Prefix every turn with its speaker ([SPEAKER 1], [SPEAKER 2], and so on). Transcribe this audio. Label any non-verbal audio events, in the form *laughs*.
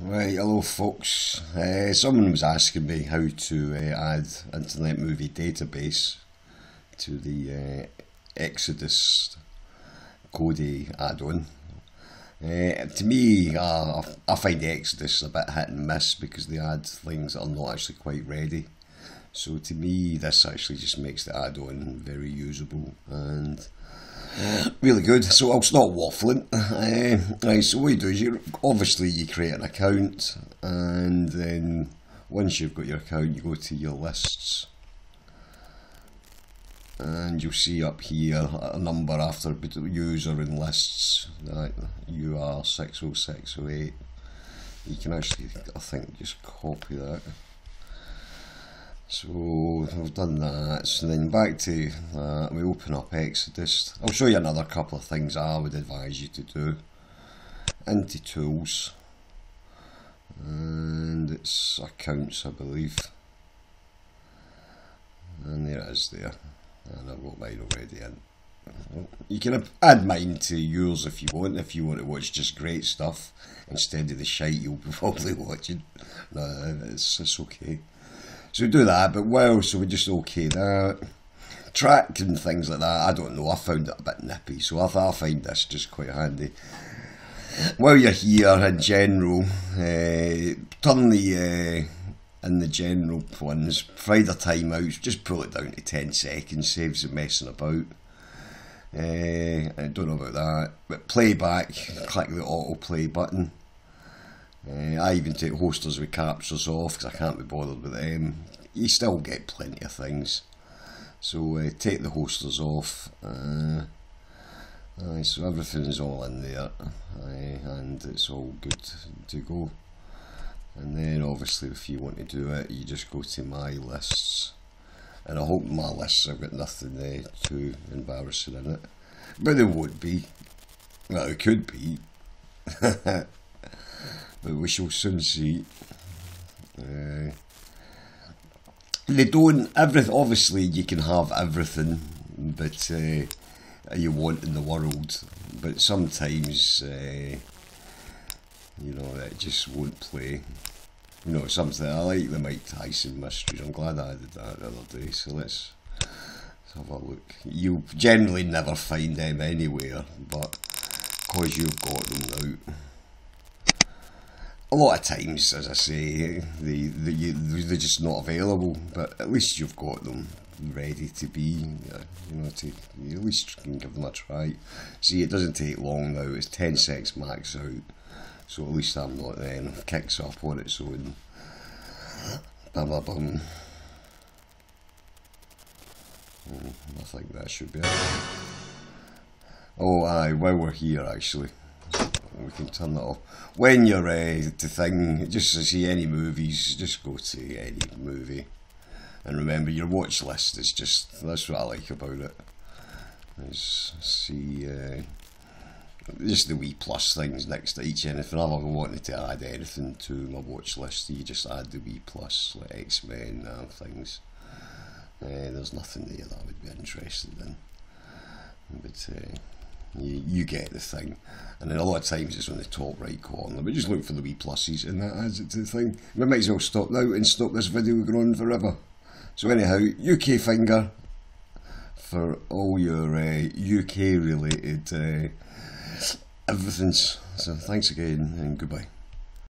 [SPEAKER 1] Right, hello folks. Uh, someone was asking me how to uh, add Internet Movie Database to the uh, Exodus Kodi add-on. To me, I find Exodus a bit hit and miss because they add things that are not actually quite ready. So to me, this actually just makes the add-on very usable and *sighs* really good. So I'll start waffling. Uh, so what you do is you obviously you create an account, and then once you've got your account, you go to your lists, and you'll see up here a number after user and lists. Right, you are six oh six oh eight. You can actually, I think, just copy that. So I've done that. So then back to that, we open up Exodus. I'll show you another couple of things I would advise you to do. Into Tools. And it's Accounts, I believe. And there it is there. And I've got mine already in. You can add mine to yours if you want, if you want to watch just great stuff instead of the shite you'll be *laughs* probably watching. No, it's, it's okay. So we do that, but well, so we just okay that. Trakt and things like that, I don't know, I found it a bit nippy, so I, I find this just quite handy. While you're here in general, uh, turn the, uh, in the general ones, Friday timeouts, just pull it down to 10 seconds, saves it messing about. Uh, I don't know about that, but playback, click the autoplay button. Uh, I even take hosters with captchas off because I can't be bothered with them. You still get plenty of things. So uh, take the hosters off. Uh, aye, so everything's all in there and it's all good to go. And then obviously if you want to do it you just go to my lists. And I hope my lists have got nothing there too embarrassing in it. But there would be. Well, it could be. *laughs* but we shall soon see. Uh, they don't everything. Obviously, you can have everything that uh, you want in the world, but sometimes uh, you know it just won't play. You know something. I like the Mike Tyson mysteries. I'm glad I did that the other day. So let's, let's have a look. You generally never find them anywhere, but because you've got them now a lot of times, as I say, they, they, they're just not available, but at least you've got them ready to be, uh, you know, to you at least can give them a try. See, it doesn't take long now, it's 10 seconds max out, so at least I'm not then, kicks up on its own. Bum, bum, bum. Hmm, I think that should be it. Oh, aye, while we're here actually we can turn that off. When you're uh, to thing, just to see any movies, just go to any movie. And remember, your watch list is just, that's what I like about it. Is see, uh, just the wee plus things next to each, and if I ever wanted to add anything to my watch list, you just add the wee plus, like X-Men and things. Uh, there's nothing there that I would be interested in. But, uh, you, you get the thing. And then a lot of times it's on the top right corner, but just look for the wee pluses and that adds it to the thing. We might as well stop now and stop this video going on forever. So anyhow, UK Finger for all your uh, UK related uh, everything's. So thanks again and goodbye.